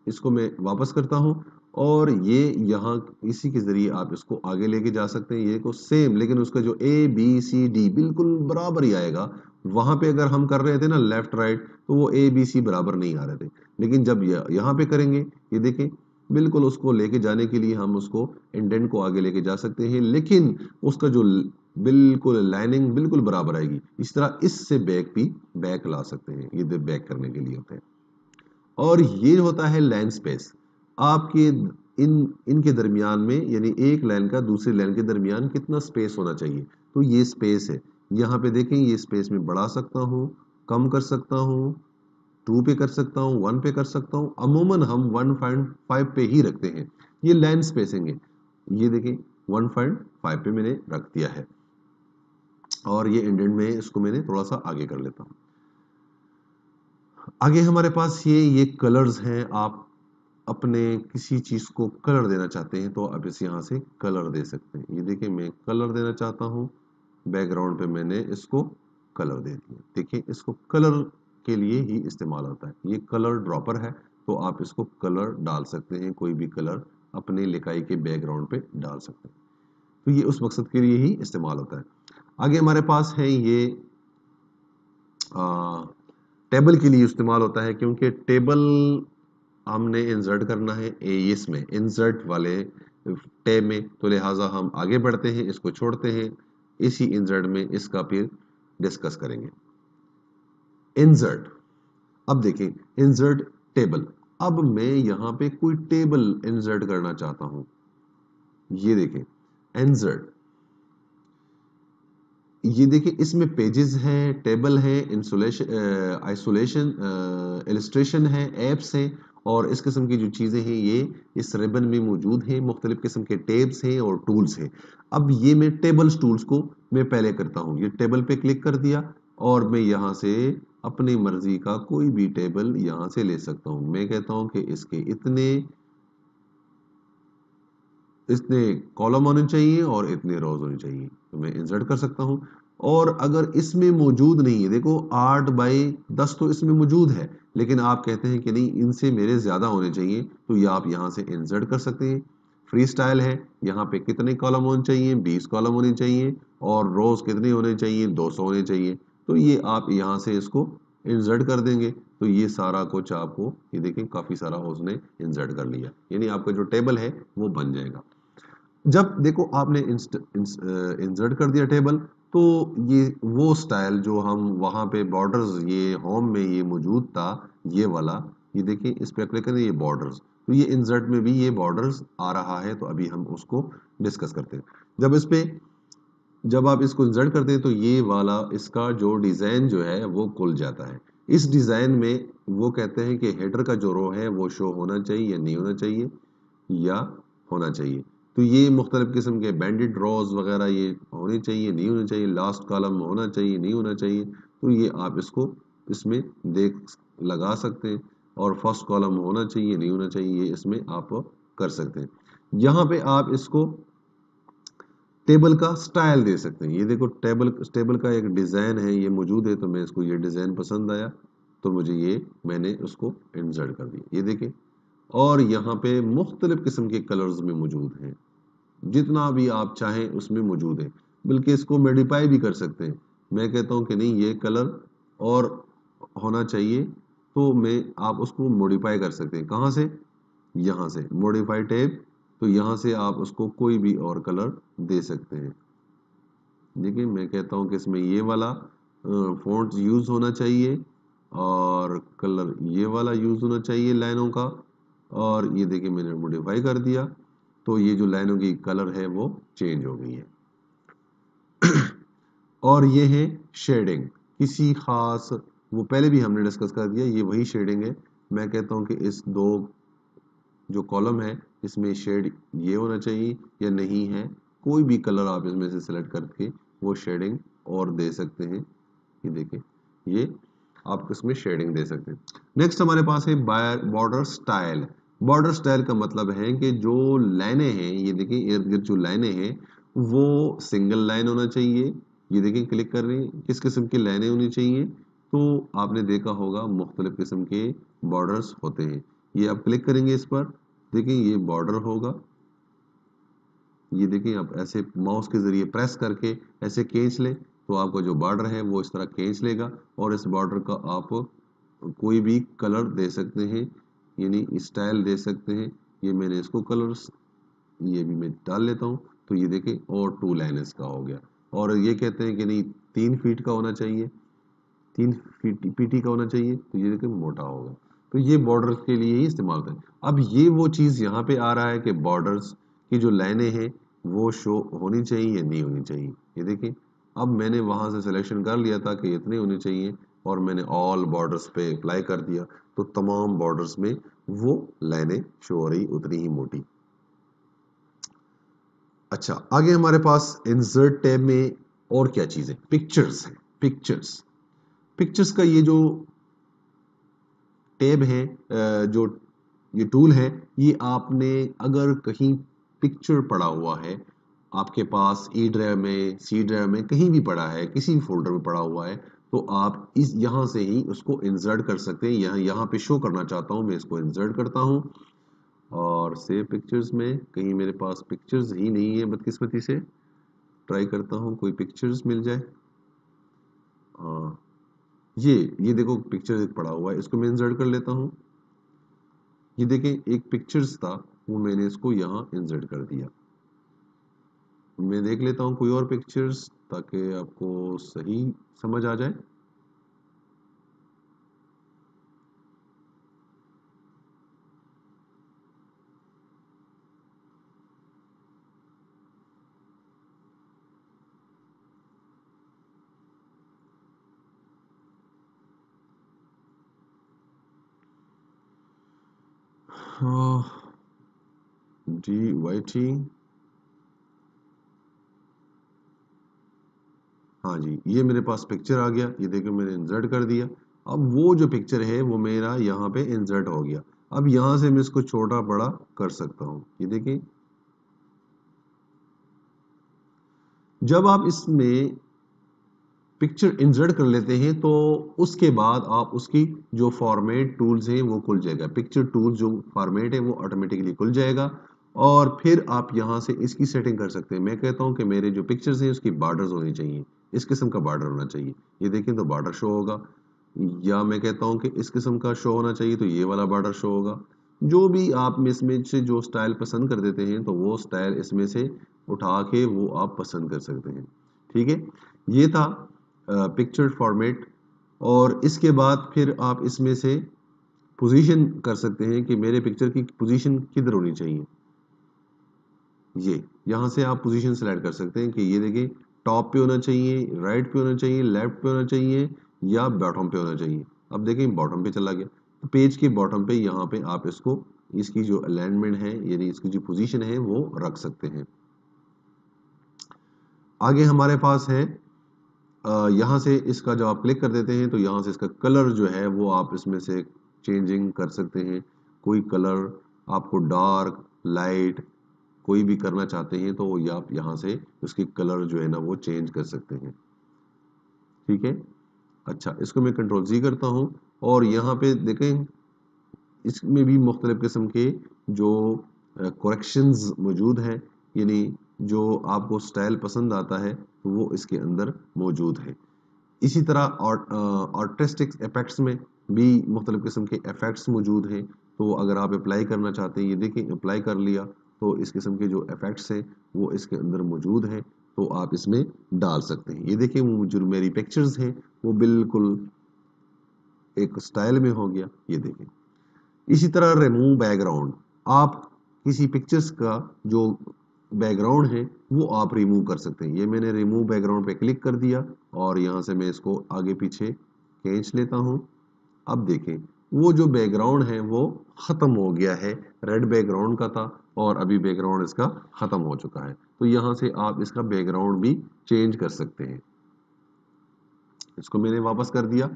इसको मैं वापस करता हूँ और ये यहाँ इसी के ज़रिए आप इसको आगे लेके जा सकते हैं, ये को सेम लेकिन उसका जो ए बी सी डी बिल्कुल बराबर ही आएगा। वहाँ पे अगर हम कर रहे थे ना लेफ़्ट राइट तो वो ए बी सी बराबर नहीं आ रहे थे। लेकिन जब यह यहाँ पे करेंगे, ये देखें, बिल्कुल उसको लेके जाने के लिए हम उसको इंडेंट को आगे लेके जा सकते हैं, लेकिन उसका जो बिल्कुल लाइनिंग बिल्कुल बराबर आएगी। इस तरह इससे बैक भी बैक ला सकते हैं, ये बैक करने के लिए होते हैं। और ये होता है लाइन स्पेस, आपके इन, इनके दरमियान में, यानी एक लाइन का दूसरी लाइन के दरमियान कितना स्पेस होना चाहिए? तो ये स्पेस है। यहाँ पे देखें, ये स्पेस में बढ़ा सकता हूँ, कम कर सकता हूँ, टू पे कर सकता हूँ, वन पे कर सकता हूँ, अमूमन हम वन पॉइंट फाइव पे ही रखते हैं। ये लाइन स्पेसिंग है ये देखें, वन पॉइंट फाइव पे मैंने रख दिया है। और ये इंडेंट में इसको मैंने थोड़ा सा आगे कर लेता हूँ। आगे हमारे पास ये ये कलर्स हैं, आप अपने किसी चीज़ को कलर देना चाहते हैं तो आप इसे यहाँ से कलर दे सकते हैं। ये देखिए, मैं कलर देना चाहता हूँ बैकग्राउंड पे मैंने इसको कलर दे दिया। देखिए, इसको कलर के लिए ही इस्तेमाल होता है। ये कलर ड्रॉपर है तो आप इसको कलर डाल सकते हैं, कोई भी कलर अपने लिखाई के बैकग्राउंड पे डाल सकते हैं। तो ये उस मकसद के लिए ही इस्तेमाल होता है। आगे हमारे पास है ये आ, टेबल के लिए इस्तेमाल होता है क्योंकि टेबल हमने इंसर्ट करना है एस में इंसर्ट वाले टैब में तो लिहाजा हम आगे बढ़ते हैं इसको छोड़ते हैं इसी इंसर्ट में इसका फिर डिस्कस करेंगे। इंसर्ट अब देखें इंसर्ट टेबल अब मैं यहाँ पे कोई टेबल इंसर्ट करना चाहता हूँ। ये देखें इंसर्ट ये देखिए, इसमें पेजेस हैं टेबल है इंसुलेशन आइसोलेशन इलस्ट्रेशन है एप्स हैं और इस किस्म की जो चीज़ें हैं, ये इस रिबन में मौजूद हैं, मुख्तलिफ़ किस्म के टेब्स हैं और टूल्स हैं। अब ये मैं टेबल्स टूल्स को मैं पहले करता हूँ। ये टेबल पे क्लिक कर दिया और मैं यहाँ से अपनी मर्ज़ी का कोई भी टेबल यहाँ से ले सकता हूँ। मैं कहता हूँ कि इसके इतने इतने कॉलम होने चाहिए और इतने रोज होने चाहिए। तो मैं इंसर्ट कर सकता हूँ। और अगर इसमें मौजूद नहीं है, देखो आठ बाई दस तो इसमें मौजूद है, लेकिन आप कहते हैं कि नहीं, इनसे मेरे ज़्यादा होने चाहिए तो ये आप यहाँ से इंसर्ट कर सकते हैं। फ्री स्टाइल है, यहाँ पे कितने कॉलम होने चाहिए? बीस कॉलम होने चाहिए, और रोज कितने होने चाहिए? दो सौ होने चाहिए। तो ये आप यहाँ से इसको इंसर्ट कर देंगे। तो ये सारा कुछ आपको, ये देखें, काफ़ी सारा उसने इंसर्ट कर लिया। यानी आपका जो टेबल है, वो बन जाएगा। जब देखो आपने इंसर्ट कर दिया टेबल तो ये, वो स्टाइल जो हम वहाँ पे बॉर्डर्स ये होम में ये मौजूद था, ये वाला, ये देखिए, इस पर क्लिक करें, ये बॉर्डर्स तो ये इंसर्ट में भी ये बॉर्डर्स आ रहा है तो अभी हम उसको डिस्कस करते हैं। जब इस पे, जब आप इसको इंसर्ट करते हैं तो ये वाला, इसका जो डिज़ाइन जो है, वो खुल जाता है। इस डिज़ाइन में वो कहते हैं कि हेडर का जो रो है, वो शो होना चाहिए या नहीं होना चाहिए, या होना चाहिए। तो ये मुख्तलिफ़ किस्म के बैंडेड ड्रॉज वगैरह ये होने चाहिए, नहीं होने चाहिए लास्ट कॉलम होना चाहिए, नहीं होना चाहिए तो ये आप इसको इसमें देख लगा सकते हैं और फ़र्स्ट कॉलम होना चाहिए, नहीं होना चाहिए, ये इसमें आप कर सकते हैं। यहाँ पे आप इसको टेबल का स्टाइल दे सकते हैं। ये देखो टेबल टेबल का एक डिज़ाइन है, ये मौजूद है तो मैं इसको ये डिज़ाइन पसंद आया तो मुझे ये मैंने उसको इंसर्ट कर दिया। ये देखें, और यहाँ पे मुख्तलिफ़ किस्म के कलर्स में मौजूद हैं। जितना भी आप चाहें उसमें मौजूद है। बल्कि इसको मेडिफाई भी कर सकते हैं। मैं कहता हूँ कि नहीं, ये कलर और होना चाहिए तो मैं, आप उसको मॉडिफाई कर सकते हैं। कहाँ से? यहाँ से। मॉडिफाई टैब तो यहाँ से आप उसको कोई भी और कलर दे सकते हैं। देखिए, मैं कहता हूँ कि इसमें ये वाला फॉन्ट यूज़ होना चाहिए और कलर ये वाला यूज़ होना चाहिए लाइनों का। और ये देखिए, मैंने मॉडिफाई कर दिया। तो ये जो लाइनों की कलर है वो चेंज हो गई है। और ये है शेडिंग। किसी खास, वो पहले भी हमने डिस्कस कर दिया, ये वही शेडिंग है। मैं कहता हूँ कि इस दो जो कॉलम है, इसमें शेड ये होना चाहिए या नहीं है, कोई भी कलर आप इसमें से सिलेक्ट करके वो शेडिंग और दे सकते हैं। ये देखिए, ये आप इसमें शेडिंग दे सकते हैं। नेक्स्ट हमारे पास है बॉर्डर स्टाइल। बॉर्डर स्टाइल का मतलब है कि जो लाइनें हैं, ये देखिए, इर्द गिर्द जो लाइनें हैं, वो सिंगल लाइन होना चाहिए। ये देखें क्लिक कर रहे हैं। किस किस्म की लाइनें होनी चाहिए? तो आपने देखा होगा, मुख्तलिफ़ किस्म के बॉर्डर्स होते हैं। ये आप क्लिक करेंगे इस पर। देखें ये बॉर्डर होगा। ये देखें आप ऐसे माउस के ज़रिए प्रेस करके ऐसे खींच लें तो आपका जो बॉर्डर है, वो इस तरह खींच लेगा और इस बॉर्डर का आप कोई भी कलर दे सकते हैं। यानी स्टाइल दे सकते हैं। ये मैंने इसको कलर्स ये भी मैं डाल लेता हूँ। तो ये देखें, और टू लाइन इसका हो गया। और ये कहते हैं कि नहीं, तीन फीट का होना चाहिए। तीन फीट पीटी का होना चाहिए। तो ये देखें, मोटा होगा तो ये बॉर्डर के लिए ही इस्तेमाल होता है। अब ये वो चीज़ यहाँ पे आ रहा है कि बॉर्डर्स की जो लाइनें हैं, वो शो होनी चाहिए या नहीं होनी चाहिए। ये देखें, अब मैंने वहाँ से सिलेक्शन कर लिया था कि इतने होने चाहिए, और मैंने ऑल बॉर्डर्स पे अप्लाई कर दिया। तो तमाम बॉर्डर्स में वो लाइनें शो हो रही, उतनी ही मोटी। अच्छा आगे हमारे पास इंसर्ट टैब में और क्या चीज़? है पिक्चर्स हैं पिक्चर्स पिक्चर्स का ये जो टैब है जो ये टूल है, ये आपने अगर कहीं पिक्चर पड़ा हुआ है, आपके पास ई ड्राइव में सी ड्राइव में कहीं भी पड़ा है, किसी भी फोल्डर में पड़ा हुआ है तो आप इस यहाँ से ही उसको इंसर्ट कर सकते हैं। यहाँ यहाँ पे शो करना चाहता हूँ मैं इसको इंसर्ट करता हूँ। और सेव पिक्चर्स में कहीं मेरे पास पिक्चर्स ही नहीं है बदकिस्मती से। ट्राई करता हूँ कोई पिक्चर्स मिल जाए। आ, ये ये देखो पिक्चर एक पड़ा हुआ है इसको मैं इंसर्ट कर लेता हूँ। ये देखें एक पिक्चर्स था वो मैंने इसको यहाँ इंसर्ट कर दिया। मैं देख लेता हूँ कोई और पिक्चर्स ताकि आपको सही समझ आ जाए। डी वाई टी हाँ जी, ये मेरे पास पिक्चर आ गया, ये देखिए मैंने इंसर्ट कर दिया। अब वो जो पिक्चर है, वो मेरा यहाँ पे इंसर्ट हो गया। अब यहाँ से मैं इसको छोटा बड़ा कर सकता हूँ। ये देखिए। जब आप इसमें पिक्चर इंसर्ट कर लेते हैं तो उसके बाद आप उसकी जो फॉर्मेट टूल्स हैं, वो खुल जाएगा। पिक्चर टूल जो फॉर्मेट है, वो ऑटोमेटिकली खुल जाएगा। और फिर आप यहाँ से इसकी सेटिंग कर सकते हैं। मैं कहता हूँ कि मेरे जो पिक्चर्स हैं, उसकी बॉर्डर्स होनी चाहिए। इस किस्म का बॉर्डर होना चाहिए। ये देखें तो बॉर्डर शो होगा। या मैं कहता हूँ कि इस किस्म का शो होना चाहिए तो ये वाला बॉर्डर शो होगा। जो भी आप इसमें से जो स्टाइल पसंद कर देते हैं तो वो स्टाइल इसमें से उठा के वो आप पसंद कर सकते हैं। ठीक है? ये था पिक्चर फॉर्मेट और इसके बाद फिर आप इसमें से पोजीशन कर सकते हैं कि मेरे पिक्चर की पोजीशन किधर होनी चाहिए। ये, यहाँ से आप पोजीशन सेलेक्ट कर सकते हैं कि ये देखें टॉप पे होना चाहिए, राइट पे होना चाहिए, लेफ़्ट पे होना चाहिए या बॉटम पे होना चाहिए। अब देखें, बॉटम पे चला गया। तो पेज के बॉटम पे, यहाँ पे आप इसको, इसकी जो अलाइनमेंट है, यानी इसकी जो पोजीशन है, वो रख सकते हैं। आगे हमारे पास है यहाँ से इसका जब आप क्लिक कर देते हैं तो यहाँ से इसका कलर जो है, वो आप इसमें से चेंजिंग कर सकते हैं। कोई कलर आपको डार्क लाइट कोई भी करना चाहते हैं तो आप यहाँ से उसकी कलर जो है ना, वो चेंज कर सकते हैं। ठीक है? अच्छा इसको मैं कंट्रोल जी करता हूँ और यहाँ पे देखें, इसमें भी मुख्तलिफ़ किस्म के जो करेक्शंस मौजूद हैं, यानी जो आपको स्टाइल पसंद आता है तो वो इसके अंदर मौजूद है। इसी तरह आर्टिस्टिक इफेक्ट्स में भी मुख्तलिफ़ किस्म के इफ़ेक्ट्स मौजूद हैं तो अगर आप अप्लाई करना चाहते हैं, ये देखें अप्लाई कर लिया तो इस किस्म के जो इफ़ेक्ट्स हैं, वो इसके अंदर मौजूद हैं तो आप इसमें डाल सकते हैं। ये देखें वो जो मेरी पिक्चर्स हैं, वो बिल्कुल एक स्टाइल में हो गया। ये देखें इसी तरह रिमूव बैकग्राउंड आप किसी पिक्चर्स का जो बैकग्राउंड है, वो आप रिमूव कर सकते हैं। ये मैंने रिमूव बैकग्राउंड पे क्लिक कर दिया और यहाँ से मैं इसको आगे पीछे खींच लेता हूँ। अब देखें वो जो बैकग्राउंड है, वो ख़त्म हो गया है। रेड बैकग्राउंड का था और अभी बैकग्राउंड इसका ख़त्म हो चुका है। तो यहाँ से आप इसका बैकग्राउंड भी चेंज कर सकते हैं। इसको मैंने वापस कर दिया।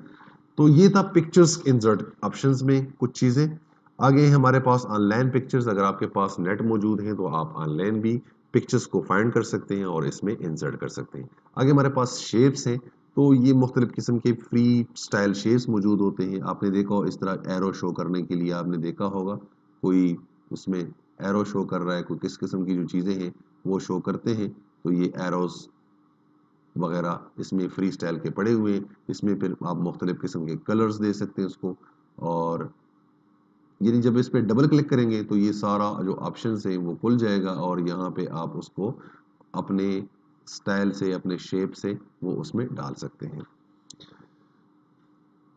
तो ये था पिक्चर्स इंसर्ट ऑप्शंस में कुछ चीज़ें। आगे हमारे पास ऑनलाइन पिक्चर्स अगर आपके पास नेट मौजूद है तो आप ऑनलाइन भी पिक्चर्स को फाइंड कर सकते हैं और इसमें इंसर्ट कर सकते हैं। आगे हमारे पास शेप्स हैं। तो ये मुख्तलिफ़ किस्म के फ्री स्टाइल शेप्स मौजूद होते हैं। आपने देखा हो इस तरह एरो शो करने के लिए आपने देखा होगा, कोई उसमें एरो शो कर रहा है, कोई किस किस्म की जो चीज़ें हैं, वो शो करते हैं। तो ये एरोस वगैरह इसमें फ्री स्टाइल के पड़े हुए हैं। इसमें फिर आप मुख्तलिफ़ किस्म के कलर्स दे सकते हैं उसको। और यानी जब इस पर डबल क्लिक करेंगे तो ये सारा जो ऑप्शन है, वो खुल जाएगा और यहाँ पे आप उसको अपने स्टाइल से, अपने शेप से वो उसमें डाल सकते हैं।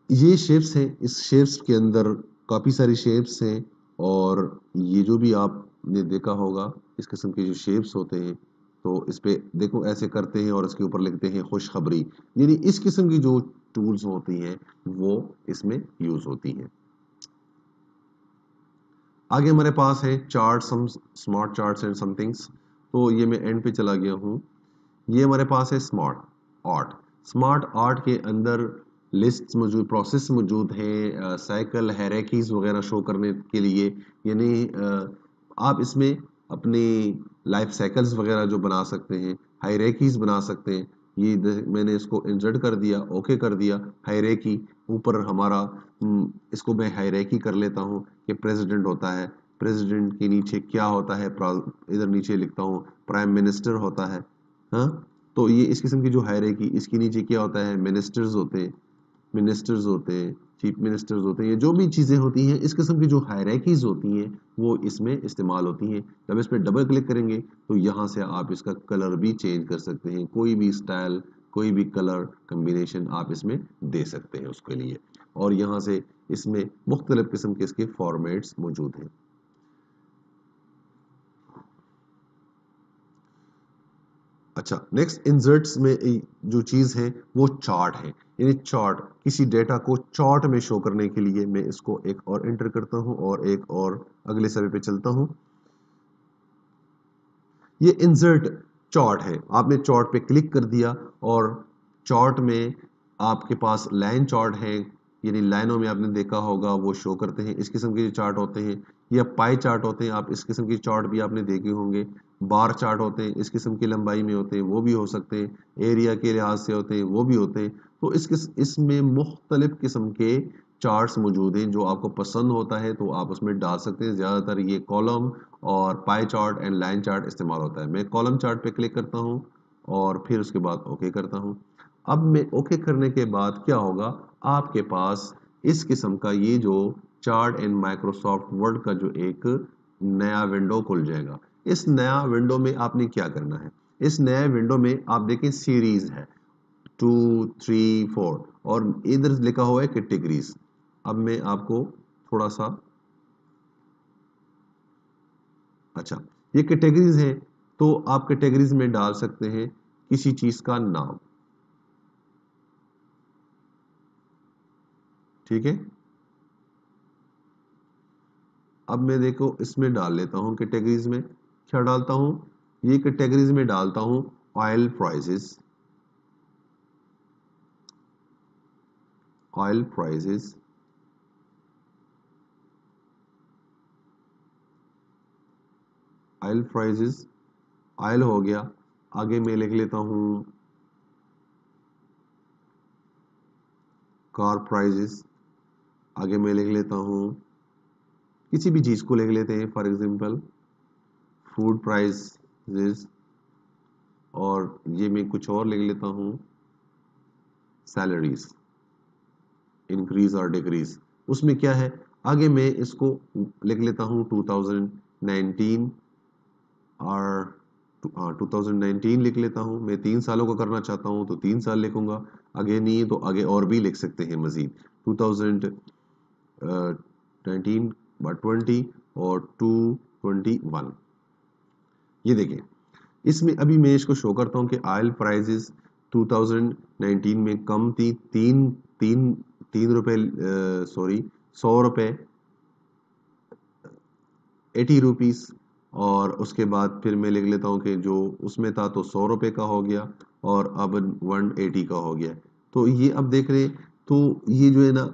ये शेप्स हैं, इस शेप्स के अंदर काफ़ी सारी शेप्स हैं और ये जो भी आपने देखा होगा, इस किस्म के जो शेप्स होते हैं तो इस पर देखो, ऐसे करते हैं और इसके ऊपर लिखते हैं खुशखबरी। यानी इस किस्म की जो टूल्स होती हैं, वो इसमें यूज़ होती हैं। आगे हमारे पास है chart some smart charts and somethings तो ये मैं एंड पे चला गया हूँ। ये हमारे पास है स्मार्ट आर्ट स्मार्ट आर्ट के अंदर लिस्ट मौजूद प्रोसेस मौजूद हैं साइकिल हैरेकीज वगैरह शो करने के लिए। यानी आप इसमें अपनी लाइफ साइकिल्स वगैरह जो बना सकते हैं हायरेकीज बना सकते हैं। ये मैंने इसको इंसर्ट कर दिया ओके कर दिया हायरेकी ऊपर हमारा इसको मैं हायरेकी कर लेता हूँ कि प्रेसिडेंट होता है। प्रेसिडेंट के नीचे क्या होता है इधर नीचे लिखता हूँ प्राइम मिनिस्टर होता है। हाँ? तो ये इस किस्म की जो हायरेकी इसके नीचे क्या होता है? मिनिस्टर्स होते हैं मिनिस्टर्स होते हैं चीफ मिनिस्टर्स होते हैं जो भी चीज़ें होती हैं, इस किस्म की जो हायरकीज होती हैं, वो इसमें इस्तेमाल होती हैं। जब इस पर डबल क्लिक करेंगे तो यहाँ से आप इसका कलर भी चेंज कर सकते हैं। कोई भी स्टाइल कोई भी कलर कम्बिनेशन आप इसमें दे सकते हैं उसके लिए। और यहाँ से इसमें मुख्तलिफ़ किस्म के इसके फॉर्मेट्स मौजूद हैं। अच्छा नेक्स्ट इंसर्ट्स में जो चीज़ है, वो चार्ट है। यानी चार्ट किसी डेटा को चार्ट में शो करने के लिए मैं इसको एक और एंटर करता हूँ और एक और अगले समय पे चलता हूँ। ये इंसर्ट चार्ट है। आपने चार्ट पे क्लिक कर दिया और चार्ट में आपके पास लाइन चार्ट है। यानी लाइनों में आपने देखा होगा, वो शो करते हैं। इस किस्म के जो चार्ट होते हैं या पाई चार्ट होते हैं आप इस किस्म की चार्ट भी आपने देखे होंगे। बार चार्ट होते हैं इस किस्म की लंबाई में होते हैं वो भी हो सकते। हैं एरिया के लिहाज से होते हैं वो भी होते। हैं तो इस किस, इसमें मुख्तलिफ़ किस्म के चार्ट्स मौजूद हैं जो आपको पसंद होता है तो आप उसमें डाल सकते हैं। ज़्यादातर ये कॉलम और pie chart and line chart इस्तेमाल होता है। मैं कॉलम चार्ट पे क्लिक करता हूँ और फिर उसके बाद ओके करता हूँ। अब मैं ओके करने के बाद क्या होगा? आपके पास इस किस्म का ये जो चार्ट इन माइक्रोसॉफ्ट वर्ड का जो एक नया विंडो खुल जाएगा। इस नया विंडो में आपने क्या करना है? इस नए विंडो में आप देखें सीरीज़ है। टू थ्री फोर और इधर लिखा हुआ है कैटेगरीज अब मैं आपको थोड़ा सा अच्छा ये कैटेगरीज है तो आप कैटेगरीज में डाल सकते हैं किसी चीज़ का नाम। ठीक है? अब मैं देखो, इसमें डाल लेता हूँ कैटेगरीज में। क्या डालता हूँ? ये कैटेगरीज में डालता हूँ oil prices oil prices oil prices oil हो गया। आगे मैं लिख लेता हूँ कार प्राइजेस आगे मैं लिख लेता हूँ किसी भी चीज़ को लिख लेते हैं फॉर एग्जांपल फ़ूड प्राइस और ये मैं कुछ और लिख लेता हूँ सैलरीज इंक्रीज और डिक्रीज उसमें क्या है? आगे मैं इसको लिख लेता हूँ 2019 और हाँ 2019 लिख लेता हूँ। मैं तीन सालों का करना चाहता हूँ तो तीन साल लिखूँगा। आगे नहीं है तो आगे और भी लिख सकते हैं मजीद। 2019 ट्वेंटी और 221 ये देखें इसमें अभी मैं इसको शो करता हूँ कि आयल प्राइजेस 2019 में कम थी तीन तीन तीन रुपए सॉरी सौ रुपये एटी रुपीज़ और उसके बाद फिर मैं लिख लेता हूँ कि जो उसमें था तो सौ रुपये का हो गया, और अब वन एटी का हो गया। तो ये अब देख रहे तो ये जो है ना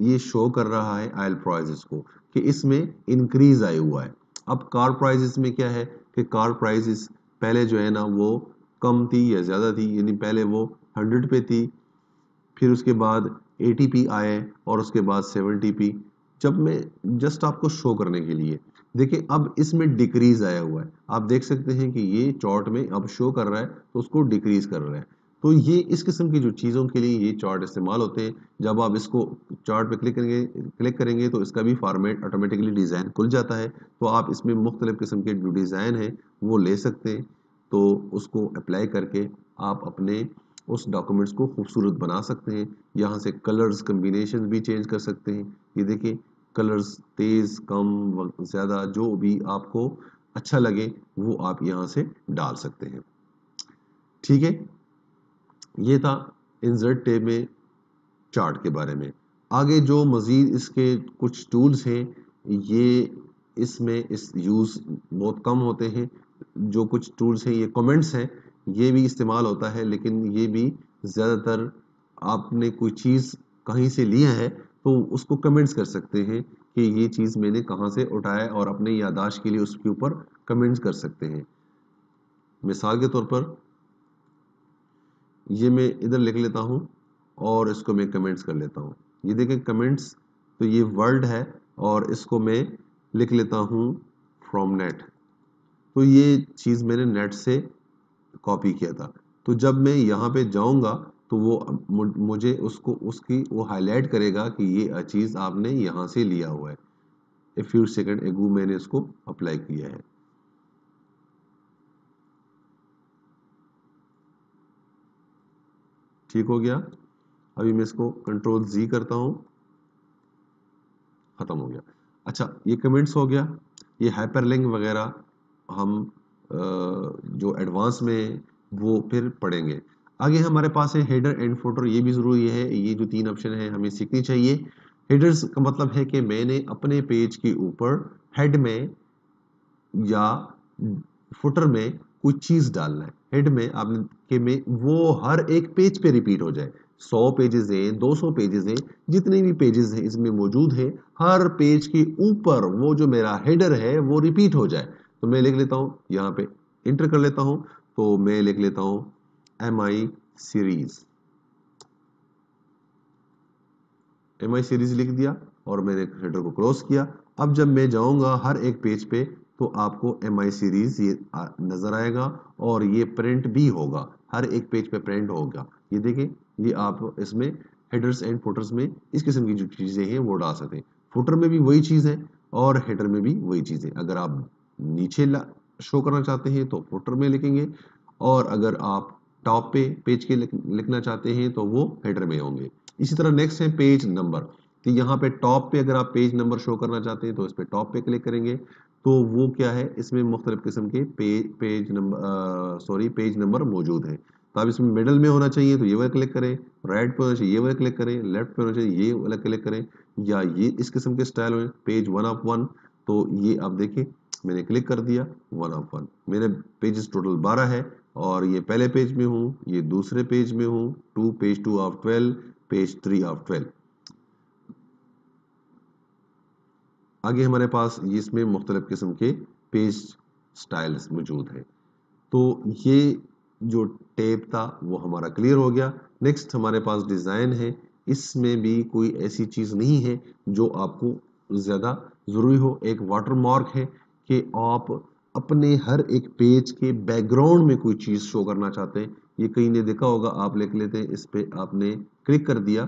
ये शो कर रहा है आयल प्राइजेस को कि इसमें इंक्रीज आया हुआ है। अब कार प्राइजेस में क्या है कि कार प्राइजेस पहले जो है ना वो कम थी या ज़्यादा थी, यानी पहले वो हंड्रेड पे थी, फिर उसके बाद ए आए और उसके बाद सेवेंटी जब मैं जस्ट आपको शो करने के लिए, देखिए अब इसमें डिक्रीज आया हुआ है। आप देख सकते हैं कि ये चार्ट में अब शो कर रहा है तो उसको डिक्रीज कर रहा है। तो ये इस किस्म की जो चीज़ों के लिए ये चार्ट इस्तेमाल होते हैं, जब आप इसको चार्ट पे क्लिक करेंगे क्लिक करेंगे तो इसका भी फॉर्मेट ऑटोमेटिकली डिज़ाइन खुल जाता है। तो आप इसमें मुख्तलिफ़ किस्म के जो डिज़ाइन है, वो ले सकते हैं। तो उसको अप्लाई करके आप अपने उस डॉक्यूमेंट्स को खूबसूरत बना सकते हैं। यहाँ से कलर्स कम्बिनेशन भी चेंज कर सकते हैं। ये देखिए कलर्स तेज़, कम, ज़्यादा, जो भी आपको अच्छा लगे, वो आप यहाँ से डाल सकते हैं। ठीक है? ये था इंजर्ट टेब में चार्ट के बारे में। आगे जो मज़ीद इसके कुछ टूल्स हैं, ये इसमें इस यूज़ बहुत कम होते हैं। जो कुछ टूल्स हैं, ये कमेंट्स हैं। ये भी इस्तेमाल होता है, लेकिन ये भी ज़्यादातर आपने कोई चीज़ कहीं से लिया है तो उसको कमेंट्स कर सकते हैं कि ये चीज़ मैंने कहाँ से उठाया और अपने यादाश्त के लिए उसके ऊपर कमेंट्स कर सकते हैं। मिसाल के तौर पर ये मैं इधर लिख लेता हूँ और इसको मैं कमेंट्स कर लेता हूँ। ये देखें कमेंट्स तो ये वर्ल्ड है और इसको मैं लिख लेता हूँ फ्रॉम नेट तो ये चीज़ मैंने नेट से कॉपी किया था। तो जब मैं यहाँ पे जाऊँगा तो वो मुझे उसको, उसकी वो हाईलाइट करेगा कि ये चीज़ आपने यहाँ से लिया हुआ है। ए फ्यू सेकेंड एगू मैंने इसको अप्लाई किया है। ठीक हो गया। अभी मैं इसको कंट्रोल जी करता हूँ। खत्म हो गया। अच्छा ये कमेंट्स हो गया। ये हाइपरलिंक वगैरह हम जो एडवांस में वो फिर पढ़ेंगे। आगे हमारे पास है हेडर एंड फ़ोटो ये भी ज़रूरी है। ये जो तीन ऑप्शन है, हमें सीखनी चाहिए। हेडर्स का मतलब है कि मैंने अपने पेज के ऊपर हेड में या फुटर में कोई चीज़ डालना है। हेड में आपने के में वो हर एक पेज पे रिपीट हो जाए। सौ पेजेस हैं, दो सौ पेजेस हैं, जितने भी पेजेस हैं इसमें मौजूद है, हर पेज के ऊपर वो जो मेरा हेडर है, वो रिपीट हो जाए। तो मैं लिख लेता हूँ, यहाँ पे इंटर कर लेता हूँ तो मैं लिख लेता हूँ M I series M I series लिख दिया और मैंने हेडर को क्रॉस किया। अब जब मैं जाऊँगा हर एक पेज पे तो आपको एम आई सीरीज़ ये नज़र आएगा। और ये प्रिंट भी होगा। हर एक पेज पे प्रिंट होगा। ये देखें ये आप इसमें हेडर्स एंड फुटर्स में इस किस्म की जो चीज़ें हैं, वो डाल सकते हैं। फोटर में भी वही चीज़ है और हेडर में भी वही चीज़। है अगर आप नीचे शो करना चाहते हैं तो फोटर में लिखेंगे और अगर आप टॉप पे पेज के लिखना चाहते हैं तो वो हेडर में होंगे। इसी तरह नेक्स्ट है पेज नंबर तो यहाँ पे टॉप पे अगर आप पेज नंबर शो करना चाहते हैं तो इस पर टॉप पे क्लिक करेंगे। तो वो क्या है? इसमें मुख्तलिफ़ किस्म के page page number sorry page number मौजूद हैं। तो आप इसमें मिडल में होना चाहिए तो ये वाला क्लिक करें राइट पर होना चाहिए, ये वाला क्लिक करें लेफ़्ट पे होना चाहिए, ये वाला क्लिक करें, या ये इस किस्म के स्टाइल में पेज वन ऑफ़ वन तो ये आप देखें, मैंने क्लिक कर दिया वन ऑफ़ वन मेरे पेजेस टोटल बारह है और ये पहले पेज में हूँ, ये दूसरे पेज में हूँ two page two of twelve page three of twelve आगे हमारे पास इसमें मुख्तलिफ़ किस्म के पेज स्टाइल्स मौजूद हैं। तो ये जो टेप था, वो हमारा क्लियर हो गया। नेक्स्ट हमारे पास डिज़ाइन है। इसमें भी कोई ऐसी चीज़ नहीं है जो आपको ज़्यादा ज़रूरी हो। एक वाटर मार्क है कि आप अपने हर एक पेज के बैकग्राउंड में कोई चीज़ शो करना चाहते हैं। ये कहीं ने देखा होगा, आप लिख लेते हैं, इस पर आपने क्लिक कर दिया।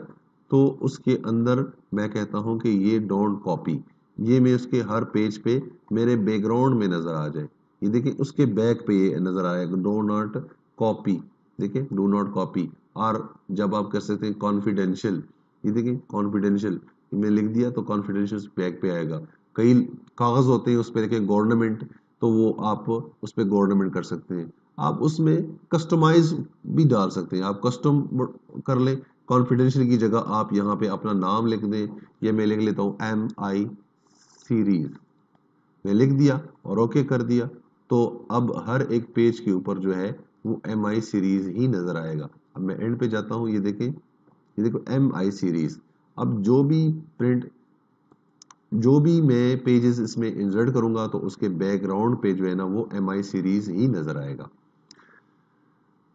तो उसके अंदर मैं कहता हूँ कि ये डोंट कॉपी ये मैं उसके हर पेज पे मेरे बैकग्राउंड में नज़र आ जाए। ये देखिए, उसके बैक पे ये नज़र आएगा डो नॉट कॉपी देखिए डो नॉट कॉपी और जब आप कर सकते हैं कॉन्फिडेंशियल ये देखिए कॉन्फिडेंशियल मैं लिख दिया तो कॉन्फिडेंशियल बैक पे आएगा। कई कागज़ होते हैं उस पर देखें गवर्नमेंट तो वो आप उस पर गवर्नमेंट कर सकते हैं। आप उसमें कस्टमाइज भी डाल सकते हैं। आप कस्टम कर लें कॉन्फिडेंशियल की जगह आप यहाँ पे अपना नाम लिख दें। या मैं लिख लेता हूँ एम आई सीरीज़ मैं लिख दिया और ओके कर दिया। तो अब हर एक पेज के ऊपर जो है, वो एम आई सीरीज़ ही नज़र आएगा। अब मैं एंड पे जाता हूँ, ये देखें। ये देखो एम आई सीरीज़ अब जो भी प्रिंट जो भी मैं पेजेस इसमें इंसर्ट करूँगा तो उसके बैकग्राउंड पे जो है ना, वो एम आई सीरीज़ ही नज़र आएगा।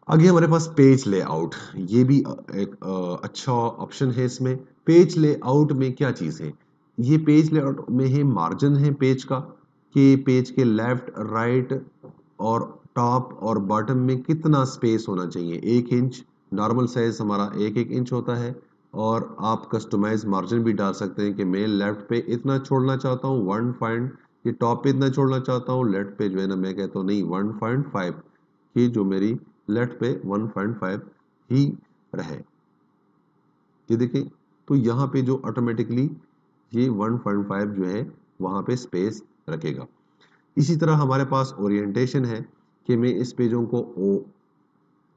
आगे हमारे पास पेज लेआउट ये भी एक अच्छा ऑप्शन है इसमें। पेज लेआउट में क्या चीज़ है? ये पेज लेआउट में है मार्जिन है पेज का, कि पेज के लेफ़्ट राइट और टॉप और बॉटम में कितना स्पेस होना चाहिए। एक इंच नॉर्मल साइज़ हमारा एक एक इंच होता है और आप कस्टमाइज मार्जिन भी डाल सकते हैं कि मैं लेफ़्ट पे इतना छोड़ना चाहता हूँ वन पॉइंट ये टॉप पे इतना छोड़ना चाहता हूँ लेफ़्ट पे जो है ना मैं कहता हूँ, नहीं वन पॉइंट फाइव की जो मेरी लेफ़्ट पे वन पॉइंट फाइव ही रहे। ये देखिए तो यहाँ पे जो ऑटोमेटिकली ये वन पॉइंट फाइव जो है, वहाँ पे स्पेस रखेगा। इसी तरह हमारे पास ओरिएंटेशन है कि मैं इस पेजों को ओ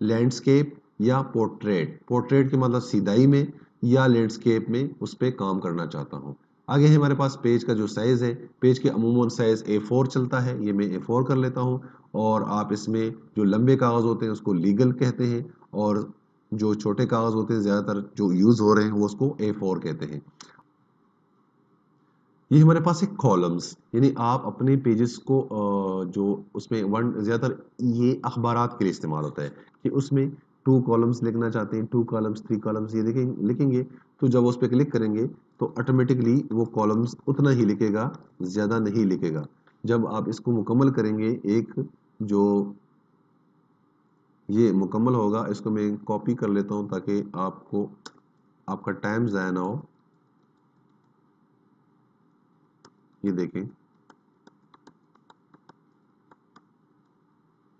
लैंडस्केप या पोर्ट्रेट पोर्ट्रेट के मतलब सीधाई में या लैंडस्केप में उस पर काम करना चाहता हूँ। आगे है हमारे पास पेज का जो साइज़ है पेज के अमूमन साइज़ ए फोर चलता है, ये मैं ए फोर कर लेता हूँ और आप इसमें जो लंबे कागज़ होते हैं उसको लीगल कहते हैं और जो छोटे कागज़ होते हैं, ज़्यादातर जो यूज़ हो रहे हैं वो उसको ए फोर कहते हैं। ये हमारे पास है कॉलम्स यानी आप अपने पेजेस को जो उसमें वन ज़्यादातर ये अखबार के लिए इस्तेमाल होता है कि उसमें टू कॉलम्स लिखना चाहते हैं टू कॉलम्स थ्री कॉलम्स ये देखेंगे लिखेंगे तो जब उस पर क्लिक करेंगे तो ऑटोमेटिकली वो कॉलम्स उतना ही लिखेगा, ज़्यादा नहीं लिखेगा। जब आप इसको मुकम्मल करेंगे, एक जो ये मुकम्मल होगा, इसको मैं कॉपी कर लेता हूँ ताकि आपको, आपका टाइम ज़ाया ना हो। ये देखें।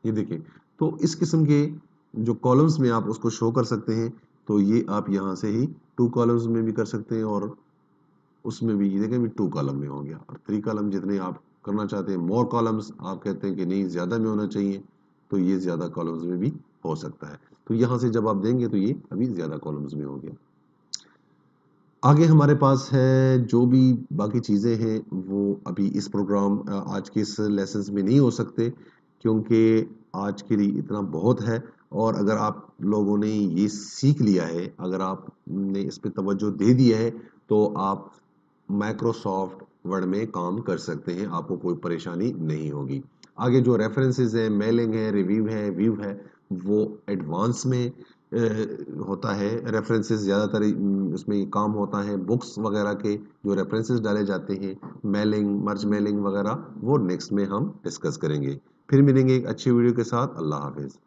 ये देखें। तो इस किस्म के जो कॉलम्स में आप उसको शो कर सकते हैं तो ये आप यहाँ से ही टू कॉलम्स में भी कर सकते हैं और उसमें भी ये देखें भी टू कॉलम में हो गया। और थ्री कॉलम जितने आप करना चाहते हैं मोर कॉलम्स आप कहते हैं कि नहीं, ज़्यादा में होना चाहिए तो ये ज़्यादा कॉलम्स में भी हो सकता है। तो यहाँ से जब आप देंगे तो ये अभी ज़्यादा कॉलम्स में हो गया। आगे हमारे पास है, जो भी बाकी चीज़ें हैं, वो अभी इस प्रोग्राम आज के इस लेसन में नहीं हो सकते, क्योंकि आज के लिए इतना बहुत है और अगर आप लोगों ने ये सीख लिया है, अगर आपने इस पर तवज्जो दे दिया है तो आप माइक्रोसॉफ्ट वर्ड में काम कर सकते हैं, आपको कोई परेशानी नहीं होगी। आगे जो रेफरेंसेस हैं मेलिंग है रिव्यू है व्यू है, वो एडवांस में होता है। रेफरेंसेस ज़्यादातर उसमें काम होता है। बुक्स वगैरह के जो रेफरेंसेस डाले जाते हैं मेलिंग मर्ज मेलिंग वगैरह, वो नेक्स्ट में हम डिस्कस करेंगे। फिर मिलेंगे एक अच्छी वीडियो के साथ। अल्लाह हाफिज़।